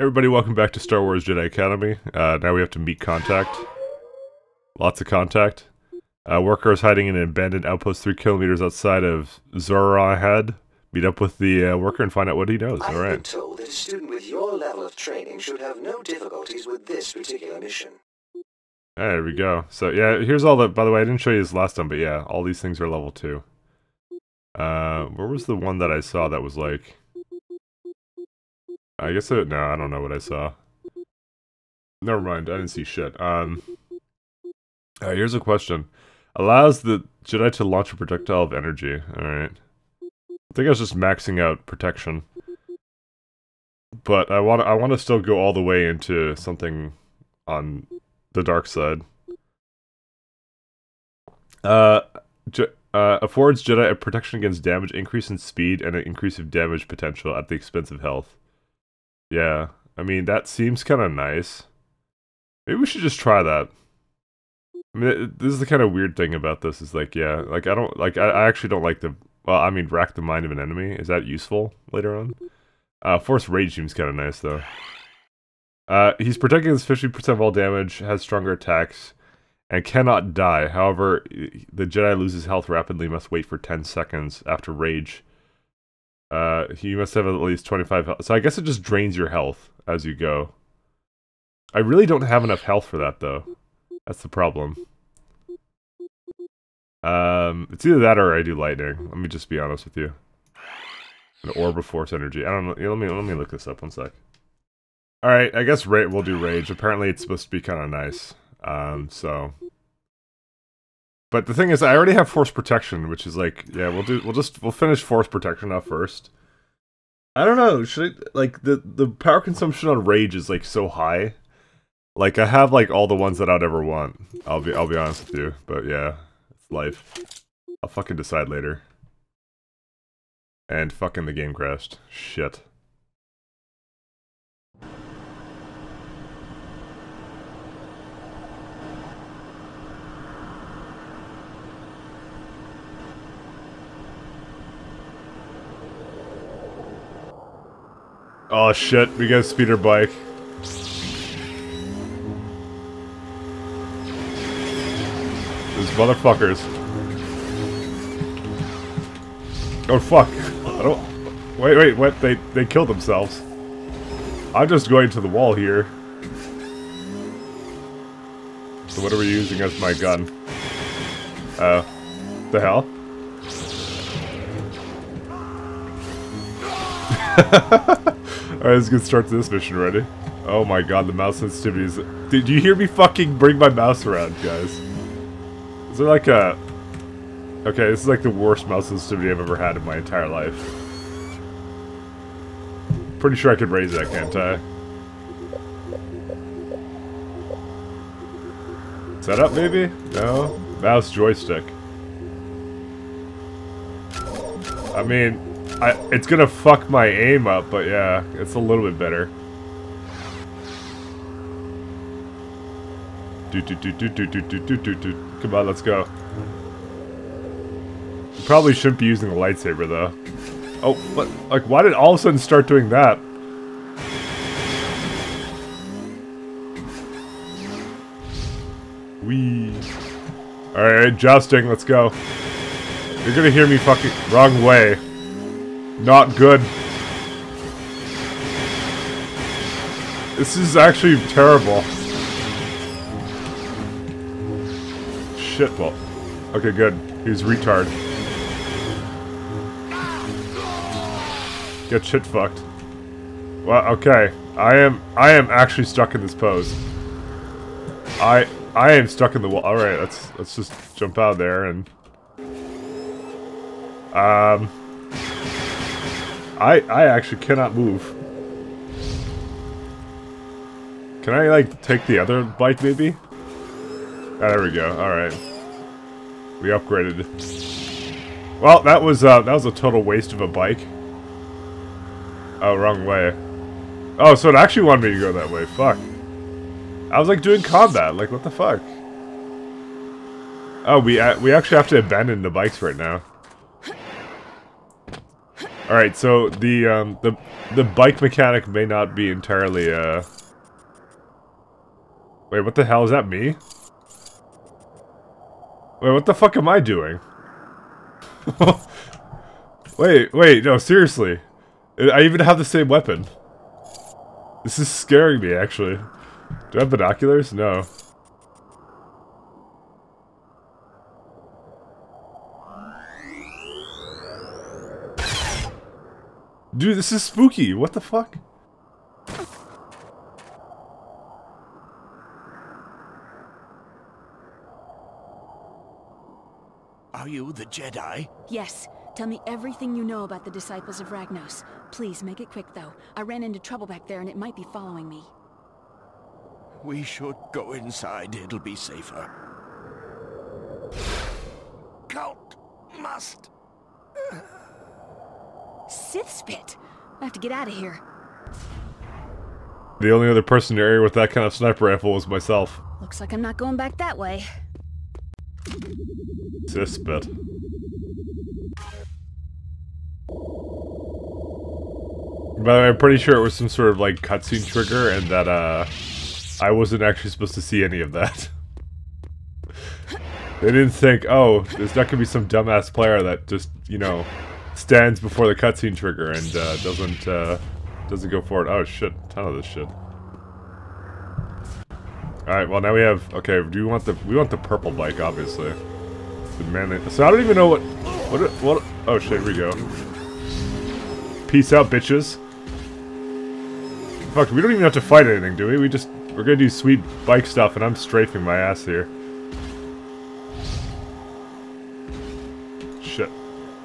Everybody, welcome back to Star Wars Jedi Academy. Uh, now we have to meet contact. Lots of contact. Uh, worker is hiding in an abandoned outpost three kilometers outside of Zorahad. Meet up with the uh, worker and find out what he knows. I've All been told that a student with your level of training should have no difficulties with this particular mission. There we go. So yeah, here's all the. By the way, I didn't show you this last time, but yeah, all these things are level two. Uh, where was the one that I saw that was like? I guess it. No, I don't know what I saw. Never mind. I didn't see shit. Um. Uh, here's a question. Allows the Jedi to launch a projectile of energy. All right. I think I was just maxing out protection. But I want I want to still go all the way into something on the dark side. Uh, uh, affords Jedi a protection against damage, increase in speed, and an increase of damage potential at the expense of health. Yeah, I mean that seems kind of nice. Maybe we should just try that. I mean, this is the kind of weird thing about this is like, yeah, like I don't like I, I actually don't like the well, I mean, rack the mind of an enemy. Is that useful later on? Uh, force rage seems kind of nice though. Uh, he's protecting against 50% of all damage, has stronger attacks, and cannot die. However, the Jedi loses health rapidly, must wait for 10 seconds after rage. Uh, he must have at least 25 health. So I guess it just drains your health as you go. I really don't have enough health for that, though. That's the problem. Um, it's either that or I do lightning. Let me just be honest with you. An orb of force energy. I don't know. Let me let me look this up one sec. All right, I guess ra- we'll do rage. Apparently, it's supposed to be kind of nice. Um, so. But the thing is, I already have force protection, which is like, yeah, we'll do. We'll just we'll finish force protection off first. I don't know. Should I like the the power consumption on rage is like so high. Like I have like all the ones that I'd ever want. I'll be I'll be honest with you, but yeah, it's life. I'll fucking decide later. And fucking the game crashed. Shit. Oh shit, we got a speeder bike. These motherfuckers. Oh fuck. I don't Wait, wait, what? They they killed themselves. I'm just going to the wall here. So what are we using as my gun? Uh the hell? Alright, let's get start this mission ready. Oh my god, the mouse sensitivity is... Did you hear me fucking bring my mouse around, guys? Is there like a... Okay, this is like the worst mouse sensitivity I've ever had in my entire life. Pretty sure I could raise that, can't I? Set up, maybe? No? Mouse joystick. I mean, I, it's gonna fuck my aim up, but yeah, it's a little bit better. Do, do, do, do, do, do, do, do, do. Come on, let's go. You probably shouldn't be using the lightsaber, though. Oh, what? Like, why did all of a sudden start doing that? Wee. Alright, jousting, let's go. You're gonna hear me fucking wrong way. Not good. This is actually terrible. Shit, well. Okay, good. He's retard. Get shit fucked. Well, okay. I am I am actually stuck in this pose. I I am stuck in the wall. All right, let's let's just jump out there and um I I actually cannot move. Can I like take the other bike maybe? Ah, there we go. All right. We upgraded. Well, that was uh that was a total waste of a bike. Oh, wrong way. Oh, so it actually wanted me to go that way. Fuck. I was like doing combat. Like, what the fuck? Oh, we uh, we actually have to abandon the bikes right now. All Alright, so the, um, the, the bike mechanic may not be entirely, uh... Wait, what the hell? Is that me? Wait, what the fuck am I doing? wait, wait, no, seriously. I even have the same weapon. This is scaring me, actually. Do I have binoculars? No. Dude, this is spooky. What the fuck? Are you the Jedi? Yes. Tell me everything you know about the Disciples of Ragnos. Please, make it quick, though. I ran into trouble back there and it might be following me. We should go inside. It'll be safer. Cult must. Sith spit! I have to get out of here. The only other person in the area with that kind of sniper rifle was myself. Looks like I'm not going back that way. Sispit. By the way, I'm pretty sure it was some sort of like cutscene trigger and that uh I wasn't actually supposed to see any of that. they didn't think, oh, there's not gonna be some dumbass player that just, you know, stands before the cutscene trigger and uh, doesn't uh, doesn't go for it. Oh shit, ton of this shit. Alright, well now we have okay, do we want the we want the purple bike, obviously. The manly so I don't even know what what what oh shit, here we go. Peace out, bitches. Fuck, we don't even have to fight anything, do we? We just we're gonna do sweet bike stuff and I'm strafing my ass here.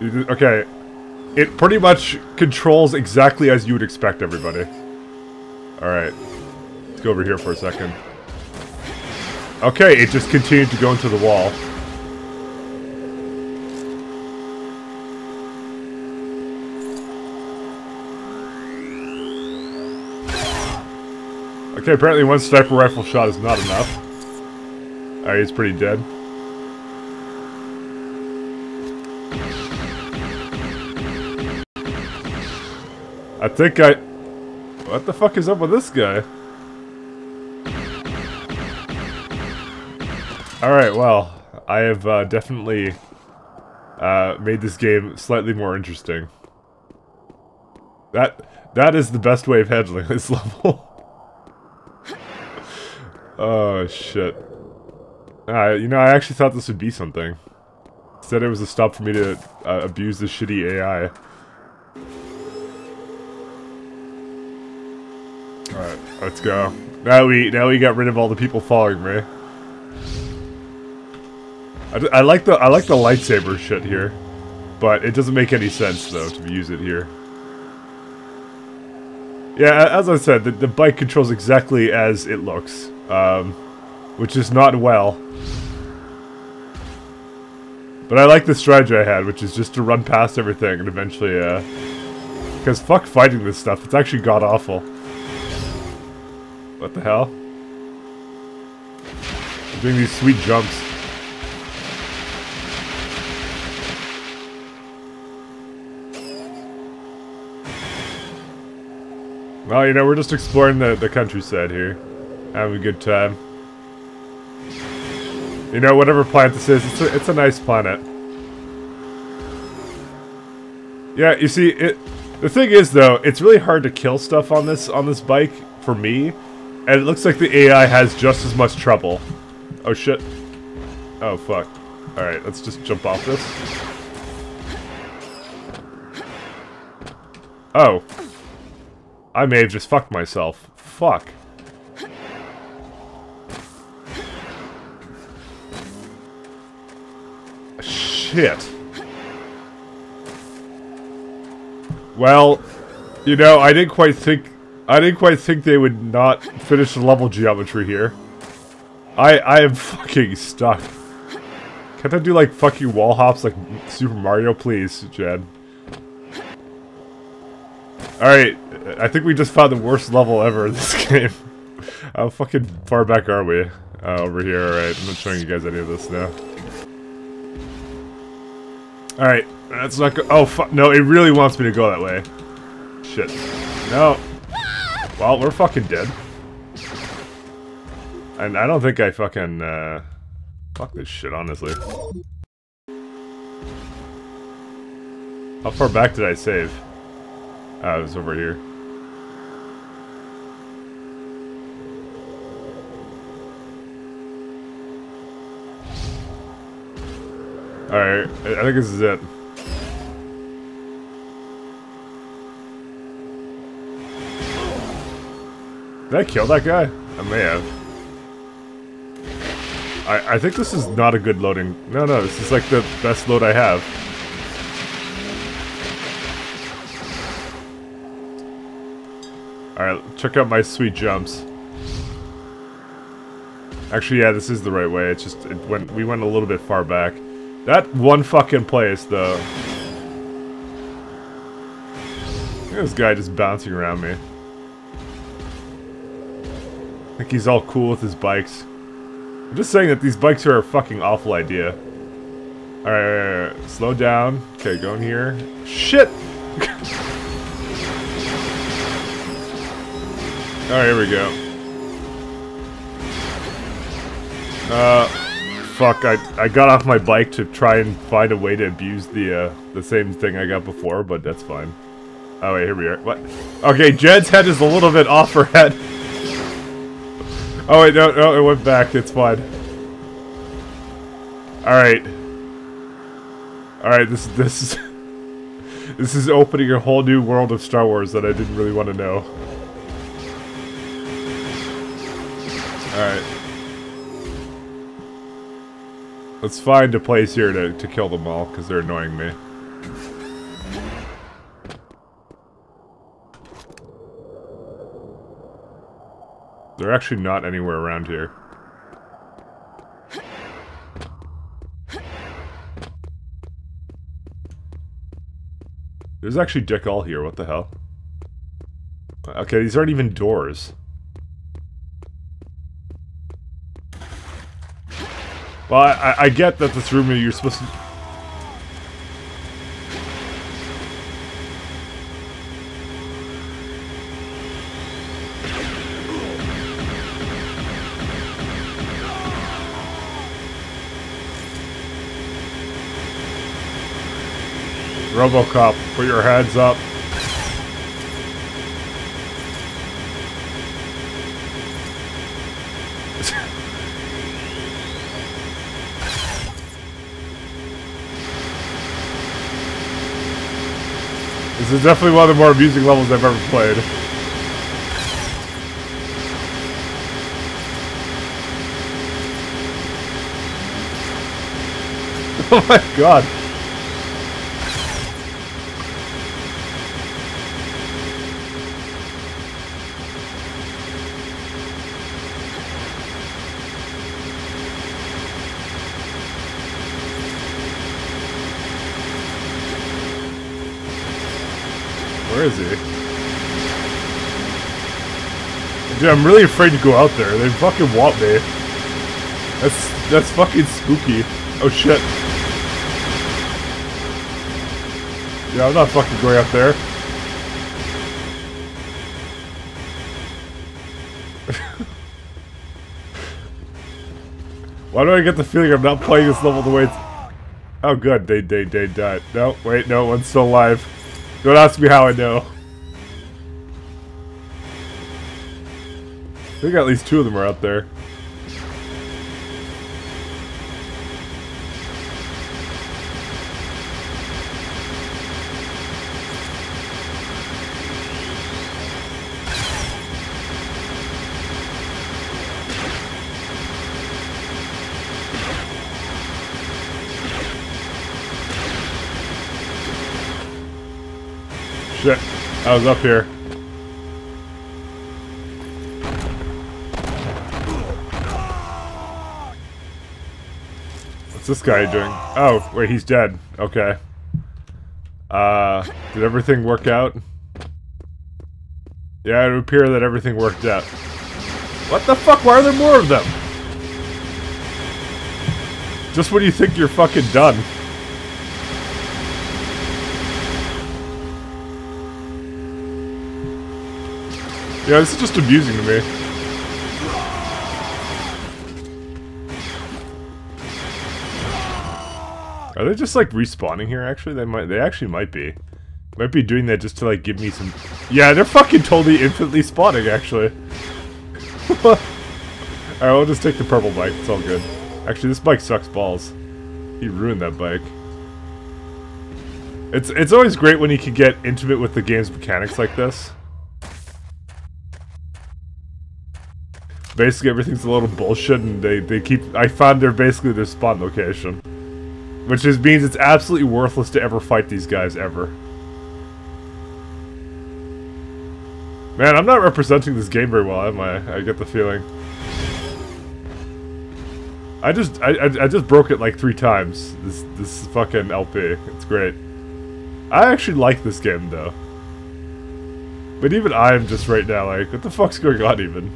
Mm-hmm, okay. It pretty much controls exactly as you would expect, everybody. Alright. Let's go over here for a second. Okay, it just continued to go into the wall. Okay, apparently one sniper rifle shot is not enough. Alright, he's pretty dead. I think I... What the fuck is up with this guy? Alright, well, I have uh, definitely uh, made this game slightly more interesting. That That is the best way of handling this level. oh, shit. Uh, you know, I actually thought this would be something. Instead, it was a stop for me to uh, abuse the shitty AI. Alright, let's go. Now we now we got rid of all the people following me. I, I like the I like the lightsaber shit here, but it doesn't make any sense though to use it here. Yeah, as I said, the, the bike controls exactly as it looks, um, which is not well. But I like the strategy I had, which is just to run past everything and eventually, uh... Because fuck fighting this stuff, it's actually god-awful. What the hell? I'm doing these sweet jumps. Well, you know, we're just exploring the, the countryside here. Having a good time. You know, whatever planet this is, it's a, it's a nice planet. Yeah, you see, it. the thing is, though, it's really hard to kill stuff on this on this bike, for me, and it looks like the AI has just as much trouble. Oh shit. Oh fuck. Alright, let's just jump off this. Oh. I may have just fucked myself. Fuck. Shit. Well, you know, I didn't quite think I didn't quite think they would not finish the level geometry here. I I am fucking stuck. Can't I do like fucking wall hops like Super Mario, please, Jed? Alright, I think we just found the worst level ever in this game. How fucking far back are we? Uh, over here, alright. I'm not showing you guys any of this now. Alright, That's not go- Oh, fuck. No, it really wants me to go that way. Shit. No. Well, we're fucking dead. And I don't think I fucking, uh... Fuck this shit, honestly. How far back did I save? Oh, it was over here. Alright, I think this is it. Did I kill that guy? I may have. I, I think this is not a good loading. No, no, this is like the best load I have. Alright, check out my sweet jumps. Actually, yeah, this is the right way. It's just, it went, we went a little bit far back. That one fucking place, though. This guy just bouncing around me. Think he's all cool with his bikes. I'm just saying that these bikes are a fucking awful idea. Alright, right, right, slow down. Okay, go in here. Shit! Alright, here we go. Uh, fuck, I, I got off my bike to try and find a way to abuse the, uh, the same thing I got before, but that's fine. Oh wait, here we are. What? Okay, Jed's head is a little bit off her head. Oh wait, no, no, it went back. It's fine. All right, all right. This, this is, this is opening a whole new world of Star Wars that I didn't really want to know. All right. Let's find a place here to, to kill them all, because they're annoying me. They're actually not anywhere around here. There's actually Dick all here, what the hell? Okay, these aren't even doors. Well, I, I get that this room you're supposed to... Robocop, put your heads up. this is definitely one of the more amusing levels I've ever played. oh my god. Where is he? Dude, I'm really afraid to go out there. They fucking want me. That's that's fucking spooky. Oh shit. Yeah, I'm not fucking going out there. Why do I get the feeling I'm not playing this level the way it's... Oh good, they, they, they died. No, wait, no, one's still alive. Don't ask me how I know. I think at least two of them are out there. Shit. I was up here. What's this guy doing? Oh, wait, he's dead. Okay. Uh, did everything work out? Yeah, it would appear that everything worked out. What the fuck? Why are there more of them? Just when you think you're fucking done. Yeah, this is just amusing to me. Are they just like respawning here? Actually, they might. They actually might be. Might be doing that just to like give me some. Yeah, they're fucking totally infinitely spawning. Actually. Alright, we'll just take the purple bike. It's all good. Actually, this bike sucks balls. He ruined that bike. It's it's always great when you can get intimate with the game's mechanics like this. Basically, everything's a little bullshit, and they they keep. I found they're basically their spawn location, which just means it's absolutely worthless to ever fight these guys ever. Man, I'm not representing this game very well, am I? I get the feeling. I just I, I, I just broke it like three times. This this fucking LP. It's great. I actually like this game though. But even I am just right now like, what the fuck's going on even?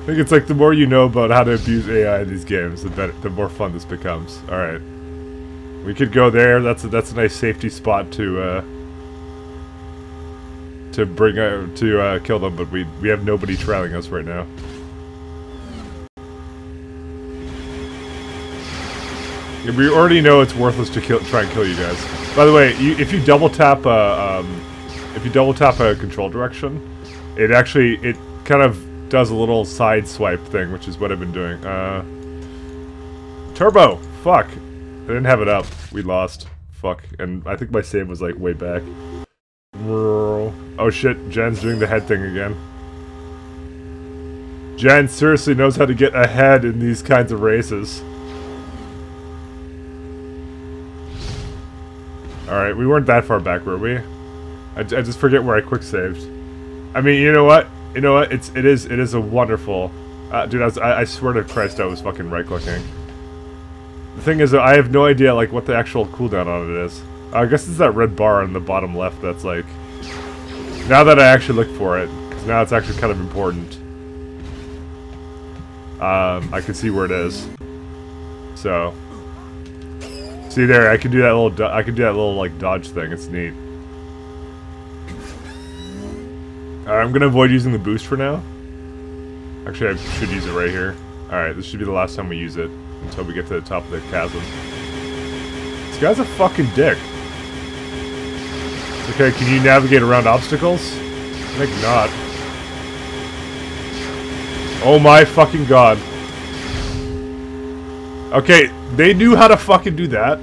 I think it's like the more you know about how to abuse AI in these games, the better, the more fun this becomes. All right, we could go there. That's a, that's a nice safety spot to uh, to bring uh, to uh, kill them, but we we have nobody trailing us right now. Yeah, we already know it's worthless to kill, try and kill you guys. By the way, you, if you double tap a, um, if you double tap a control direction, it actually it kind of does a little side swipe thing, which is what I've been doing. Uh, turbo, fuck, I didn't have it up. We lost. Fuck, and I think my save was like way back. Oh shit, Jen's doing the head thing again. Jen seriously knows how to get ahead in these kinds of races. Alright, we weren't that far back, were we? I, I just forget where I quick saved. I mean, you know what? You know what? It's it is it is a wonderful, uh, dude. I, was, I, I swear to Christ, I was fucking right clicking. The thing is, I have no idea like what the actual cooldown on it is. I guess it's that red bar in the bottom left. That's like. Now that I actually look for it, because now it's actually kind of important. Um, I can see where it is. So, See there, I can do that little, I can do that little like dodge thing. It's neat. Alright, I'm gonna avoid using the boost for now. Actually, I should use it right here. Alright, this should be the last time we use it until we get to the top of the chasm. This guy's a fucking dick. Okay, can you navigate around obstacles? I think not. Oh my fucking god. Okay, they knew how to fucking do that.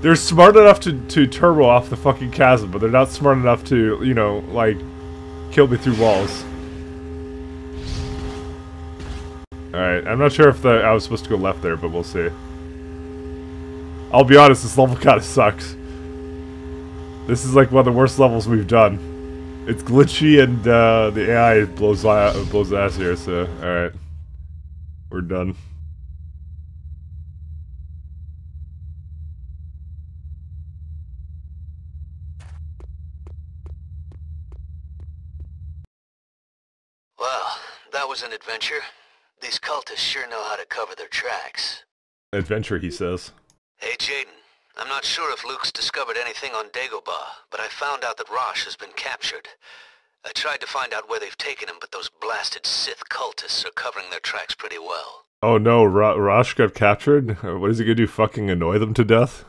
They're smart enough to, to turbo off the fucking chasm, but they're not smart enough to, you know, like, kill me through walls. Alright, I'm not sure if the, I was supposed to go left there, but we'll see. I'll be honest, this level kinda sucks. This is like one of the worst levels we've done. It's glitchy and uh, the AI blows, blows ass here, so alright. We're done. Well, that was an adventure. These cultists sure know how to cover their tracks. Adventure, he says. Hey, Jaden. I'm not sure if Luke's discovered anything on Dagobah, but I found out that Rosh has been captured. I tried to find out where they've taken him, but those blasted Sith cultists are covering their tracks pretty well. Oh no, Ra Rosh got captured? What is he gonna do, fucking annoy them to death?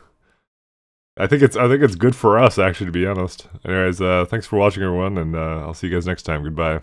I think it's I think it's good for us actually to be honest. Anyways, uh thanks for watching everyone and uh, I'll see you guys next time. Goodbye.